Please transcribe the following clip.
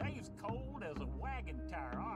They's cold as a wagon tire.